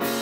あ